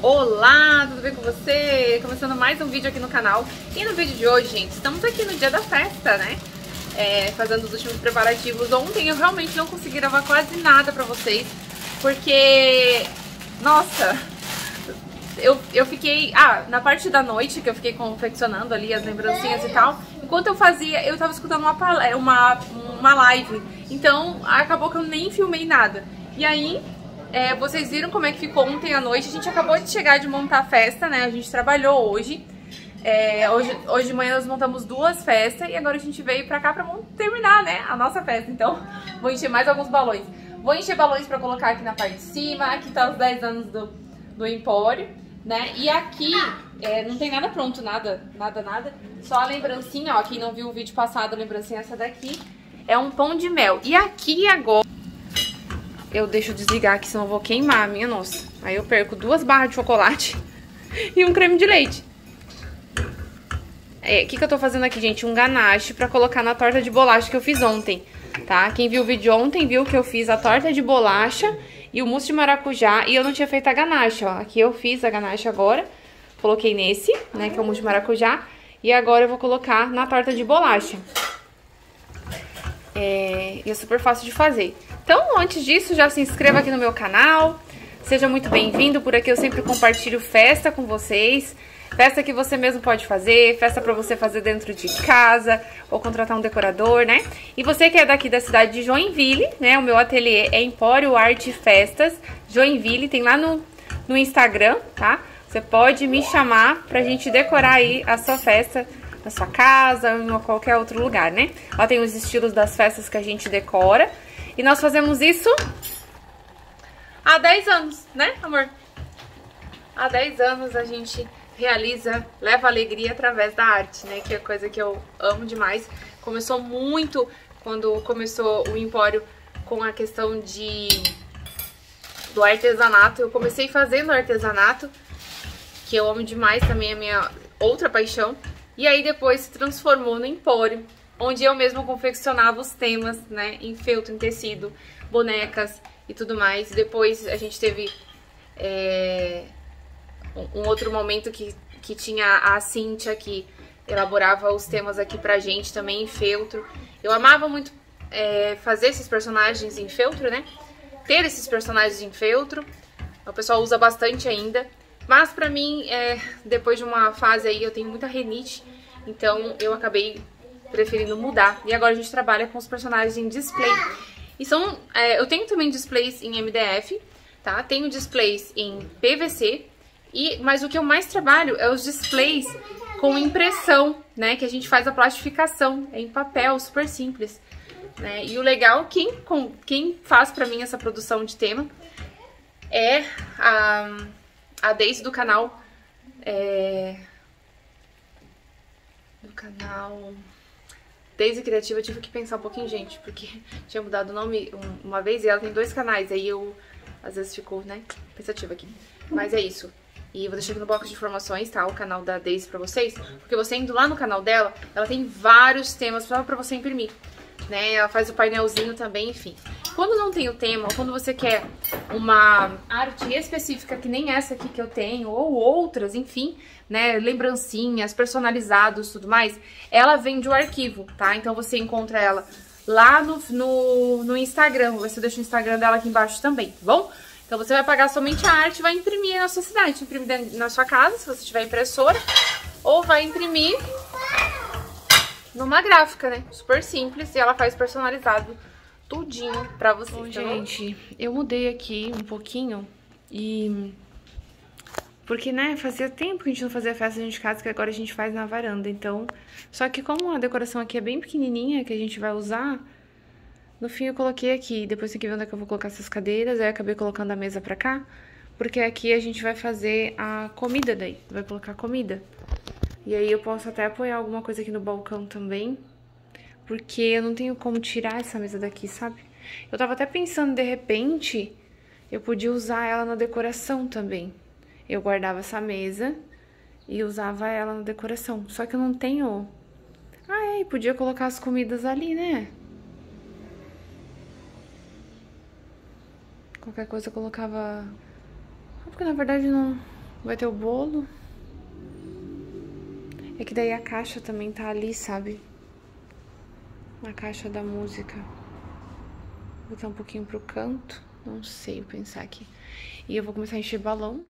Olá, tudo bem com você? Começando mais um vídeo aqui no canal. E no vídeo de hoje, gente, estamos aqui no dia da festa, né? É, fazendo os últimos preparativos. Ontem eu realmente não consegui gravar quase nada pra vocês, porque... Nossa! Eu, eu fiquei... Ah, na parte da noite que eu fiquei confeccionando ali as lembrancinhas e tal, enquanto eu fazia, eu tava escutando uma, uma, uma live. Então, acabou que eu nem filmei nada. E aí, é, vocês viram como é que ficou ontem à noite. A gente acabou de chegar de montar a festa, né? A gente trabalhou hoje. É, hoje, hoje de manhã nós montamos duas festas e agora a gente veio pra cá pra terminar, né? A nossa festa. Então, vou encher mais alguns balões. Vou encher balões pra colocar aqui na parte de cima. Aqui tá os 10 anos do, do Empório, né? E aqui é, não tem nada pronto, nada, nada, nada. Só a lembrancinha, ó. Quem não viu o vídeo passado, a lembrancinha é essa daqui. É um pão de mel. E aqui agora eu deixo desligar aqui, senão eu vou queimar, minha nossa. Aí eu perco duas barras de chocolate e um creme de leite. É, o que, que eu tô fazendo aqui, gente? Um ganache pra colocar na torta de bolacha que eu fiz ontem, tá? Quem viu o vídeo ontem viu que eu fiz a torta de bolacha e o mousse de maracujá e eu não tinha feito a ganache, ó. Aqui eu fiz a ganache agora, coloquei nesse, né, que é o mousse de maracujá. E agora eu vou colocar na torta de bolacha. É, e é super fácil de fazer. Então, antes disso, já se inscreva aqui no meu canal. Seja muito bem-vindo. Por aqui eu sempre compartilho festa com vocês. Festa que você mesmo pode fazer, festa para você fazer dentro de casa ou contratar um decorador, né? E você que é daqui da cidade de Joinville, né? O meu ateliê é Empório Arte Festas Joinville, tem lá no, no Instagram, tá? Você pode me chamar pra gente decorar aí a sua festa na sua casa ou em qualquer outro lugar, né? Lá tem os estilos das festas que a gente decora. E nós fazemos isso há 10 anos, né, amor? Há 10 anos a gente realiza, leva alegria através da arte, né? Que é coisa que eu amo demais. Começou muito quando começou o Empório com a questão de do artesanato. Eu comecei fazendo artesanato, que eu amo demais também, é a minha outra paixão. E aí depois se transformou no Empório, onde eu mesma confeccionava os temas, né, em feltro, em tecido, bonecas e tudo mais. Depois a gente teve é, um outro momento que, que tinha a Cíntia, que elaborava os temas aqui pra gente também em feltro. Eu amava muito é, fazer esses personagens em feltro, né, ter esses personagens em feltro. O pessoal usa bastante ainda. Mas pra mim, é, depois de uma fase aí, eu tenho muita renite, então eu acabei preferindo mudar. E agora a gente trabalha com os personagens em display. E são, é, eu tenho também displays em MDF, tá? Tenho displays em PVC, e, mas o que eu mais trabalho é os displays com impressão, né? Que a gente faz a plastificação em papel, super simples. Né? E o legal, quem, com, quem faz pra mim essa produção de tema é a, a Daisy do canal... É, do canal... Desde Criativa eu tive que pensar um pouquinho, gente, porque tinha mudado o nome uma vez e ela tem dois canais, aí eu às vezes fico, né, pensativa aqui. Mas é isso. E vou deixar aqui no box de informações, tá, o canal da Daisy pra vocês, porque você indo lá no canal dela, ela tem vários temas só pra você imprimir, né, ela faz o painelzinho também, enfim. Quando não tem o tema, ou quando você quer uma arte específica que nem essa aqui que eu tenho, ou outras, enfim, né, lembrancinhas, personalizados tudo mais, ela vende o arquivo, tá? Então você encontra ela lá no, no, no Instagram, vou ver se eu deixo o Instagram dela aqui embaixo também, tá bom? Então você vai pagar somente a arte e vai imprimir na sua cidade, imprimir na sua casa, se você tiver impressora, ou vai imprimir numa gráfica, né? Super simples e ela faz personalizado tudinho pra vocês. Bom, então... gente, eu mudei aqui um pouquinho e... Porque, né, fazia tempo que a gente não fazia festa dentro de casa, que agora a gente faz na varanda, então... Só que como a decoração aqui é bem pequenininha, que a gente vai usar, no fim eu coloquei aqui. Depois tem que ver onde é que eu vou colocar essas cadeiras, aí eu acabei colocando a mesa pra cá, porque aqui a gente vai fazer a comida daí, vai colocar comida. E aí eu posso até apoiar alguma coisa aqui no balcão também, porque eu não tenho como tirar essa mesa daqui, sabe? Eu tava até pensando, de repente, eu podia usar ela na decoração também. Eu guardava essa mesa e usava ela na decoração. Só que eu não tenho... Ah, é, podia colocar as comidas ali, né? Qualquer coisa eu colocava... Porque na verdade não, Vai ter o bolo. É que daí a caixa também tá ali, sabe? A caixa da música. Vou botar um pouquinho pro canto. Não sei, pensar aqui. E eu vou começar a encher balão.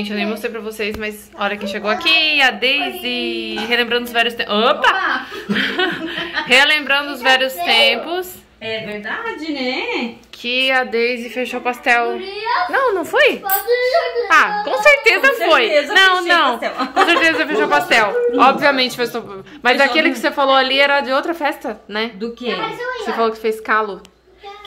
Gente, eu nem mostrei pra vocês, mas olha quem chegou aqui, a Daisy, relembrando os velhos tempos. Opa! relembrando os velhos tempos. É verdade, né? Que a Daisy fechou pastel. Não, não foi? Ah, com certeza Com foi. certeza não, não. pastel. Com certeza fechou pastel. Obviamente fechou. Mas Fechou aquele no- que você falou ali era de outra festa, né? Do que? Você falou que fez calo.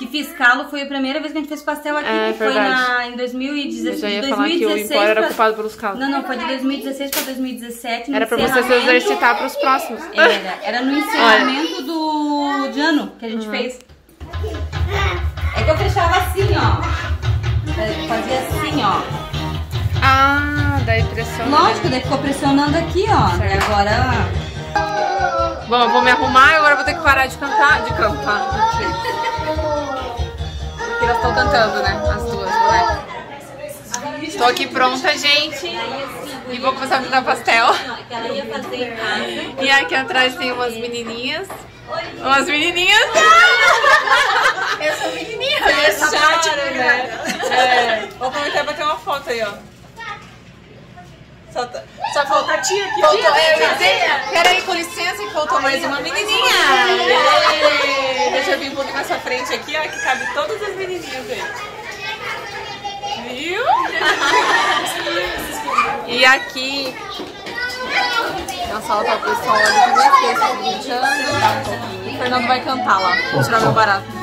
Que fiz calo foi a primeira vez que a gente fez pastel aqui. É, que foi na, em Eu 2016. já ia falar que o 2016 Empório era culpado pelos calos. Não, não, foi de 2016 pra 2017. no Era pra você se exercitar pros próximos. Era, era no encerramento do de ano que a gente fez. É que eu fechava assim, ó. Eu Fazia assim, ó. Ah, da impressão. Lógico, daí ficou pressionando aqui, ó. E agora. Bom, eu vou me arrumar e agora eu vou ter que parar de cantar. De cantar. Cantando, né? As duas bonecas. Estou aqui pronta, gente. E vou começar a fritar pastel. E aqui atrás tem umas menininhas. Umas menininhas. Eu sou menininha. Fecharam, né? É. Vou aproveitar e bater uma foto aí, ó. Só, tá- só falta a tia aqui. Faltou, é, eu ia dizer, peraí, com licença, que faltou mais uma menininha. Deixa eu vir um pouquinho na sua frente aqui, ó, que cabe todas as menininhas aí. Viu? E aqui na sala tá o pessoal olha que minha festa cantando. O Fernando vai cantar lá. Vou tirar meu barato.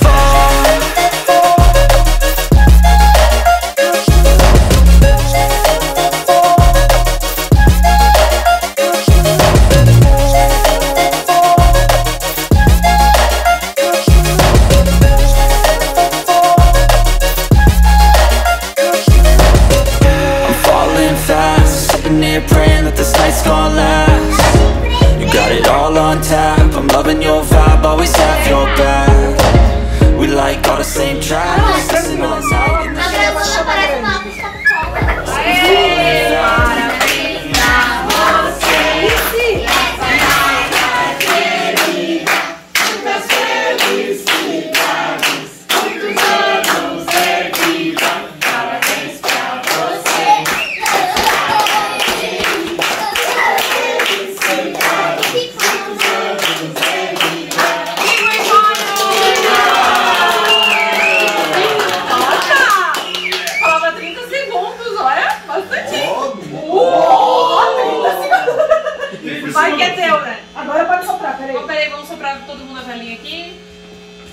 Soprar todo mundo a velhinha aqui.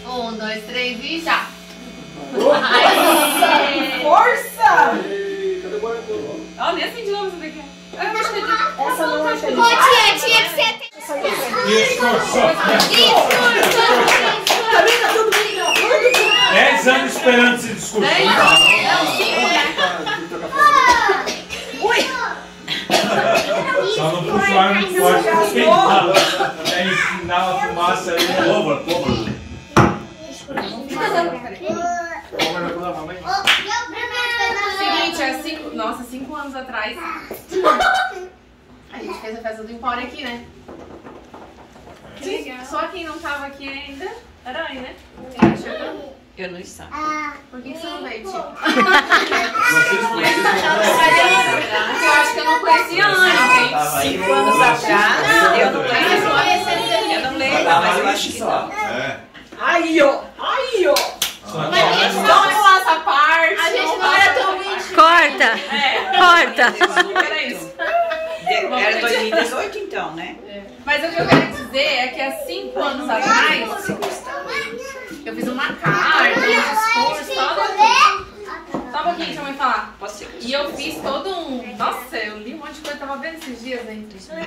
Um, dois, três e já. Aê! Força! Ó, nem assim de novo isso daqui. Eu gostei de... Essa não é Ô, tia, tinha que ser. Tá vendo? Tá. 10 anos esperando esse discurso. Não, cinco, né? Ui! Só não puxa o ar muito forte porque fala. É ensinar a fumaça ali. Pólvora, pólvora. Seguinte, é cinco... Nossa, cinco anos atrás... A gente fez a festa do Empório aqui, né? Que legal. Só quem não tava aqui ainda era aí, né? Quem chegou? Eu não estava. Por que você não veio, tio? Vocês Porque eu acho que eu não conhecia antes? Cinco anos atrás, eu não lembro. Eu não lembro, mas eu acho que não. É. Aí, ó. Aí, ó. Vamos pular essa parte. A gente não era tão íntimo. Corta! É, Corta! era isso. Era 2018 então, né? Mas o que eu quero dizer é que há cinco anos atrás eu fiz uma carta, um discurso, todo. Só um pouquinho, deixa eu me falar. E eu fiz todo um. Nossa, eu li um monte de coisa, tava vendo esses dias, né?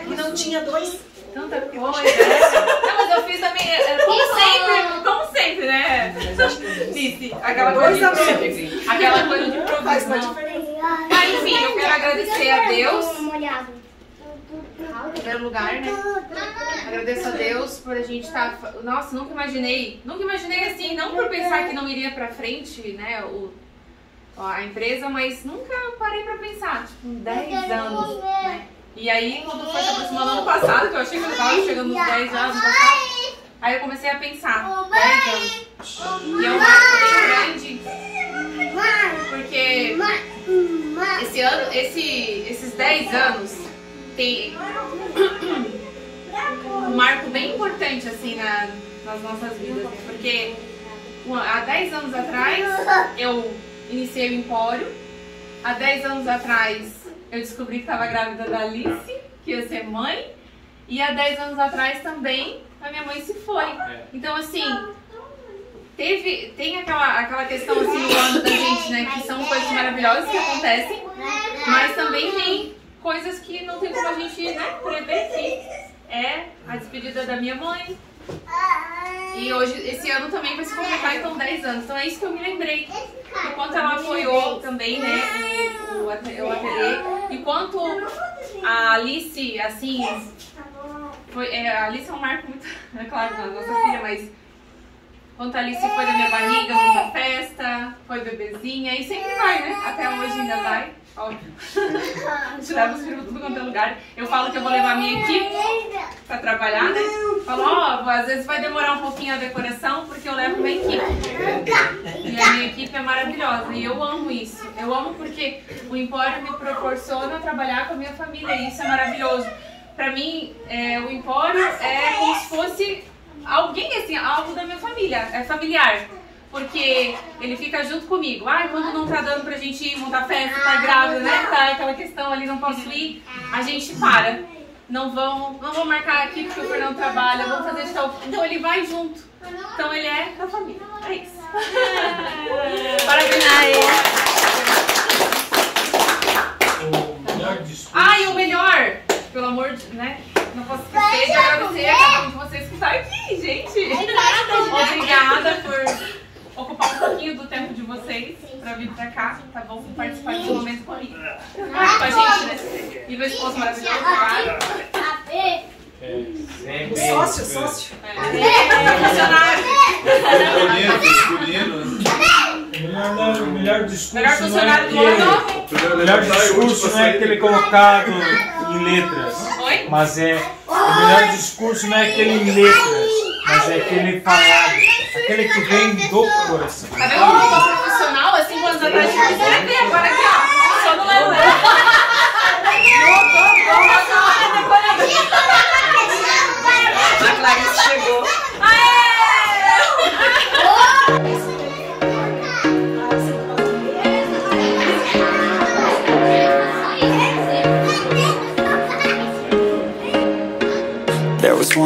E não tinha dois. Tanta coisa. Não, mas eu fiz também. é, Como sempre, como sempre, né? Nice, aquela coisa de. Aquela coisa de provisão. Ah, enfim, eu quero agradecer a Deus. Em primeiro lugar, né? Agradeço a Deus por a gente estar. Nossa, nunca imaginei. Nunca imaginei assim, não por pensar que não iria pra frente, né? O, a empresa, mas nunca parei pra pensar, tipo, em 10 anos, né? E aí, quando foi se aproximando ano passado, que eu achei que eu tava chegando nos 10 anos passado, aí eu comecei a pensar, 10 anos. E é um marco bem grande, porque esse ano, esse, esses 10 anos tem um marco bem importante assim na, nas nossas vidas, né? porque há 10 anos atrás eu iniciei o Empório, há 10 anos atrás eu descobri que estava grávida da Alice, que ia ser mãe, e há 10 anos atrás também a minha mãe se foi. Então assim, teve, tem aquela, aquela questão assim no ano da gente, né, que são coisas maravilhosas que acontecem, mas também tem coisas que não tem como a gente né, prever que é a despedida da minha mãe. E hoje, esse ano também vai se completar então 10 anos. Então é isso que eu me lembrei. O quanto ela apoiou também, né, o, o, ate- o ateliê. E quanto a Alice, assim, foi, é, a Alice é um marco muito, é claro, da nossa filha, mas quanto a Alice foi da minha barriga, numa festa, foi bebezinha e sempre vai, né? Até hoje ainda vai, óbvio. A gente leva os pra tudo quanto é lugar. Eu falo que eu vou levar a minha equipe pra trabalhar, né? Falo, ó, às vezes vai demorar um pouquinho a decoração porque eu levo minha equipe. E a minha equipe é maravilhosa e eu amo isso. Eu amo porque o Empório me proporciona trabalhar com a minha família e isso é maravilhoso. Pra mim, é, o Empório é como se fosse alguém, assim, algo da minha família, é familiar. Porque ele fica junto comigo. Ai, quando não tá dando pra gente ir montar festa, tá grávida, né? Tá aquela questão ali, não posso ir, a gente para. Não vão, não vou marcar aqui porque o Fernando trabalha, vamos fazer de tal. Então ele vai junto. Então ele é da família. É isso. Parabéns. O melhor discurso. Ah, e o melhor, pelo amor de, né? Não posso esquecer de agradecer a cada um de vocês que está aqui, gente. Obrigada por ocupar um pouquinho do tempo de vocês pra vir pra cá, tá bom? E participar desse momento comigo. Com a gente, né? E meu esposo maravilhoso, claro. É, sócio, sócio. É, funcionário. Escolhendo, escolhendo. O melhor, o melhor discurso Melhor é funcionário do ano. O melhor discurso não é aquele colocado em letras, Oi? mas é o melhor discurso não é aquele em letras, mas é aquele falado, aquele que vem do coração. Tá vendo como eu profissional? Há cinco anos atrás que escrever,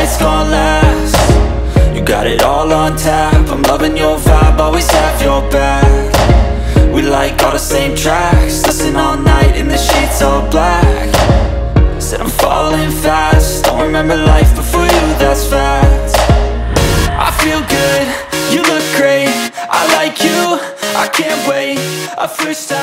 night's gonna last. You got it all on tap, I'm loving your vibe, always have your back. We like all the same tracks, listen all night in the sheets all black. Said I'm falling fast, don't remember life before you, that's fact. I feel good, you look great, I like you, I can't wait. A first time.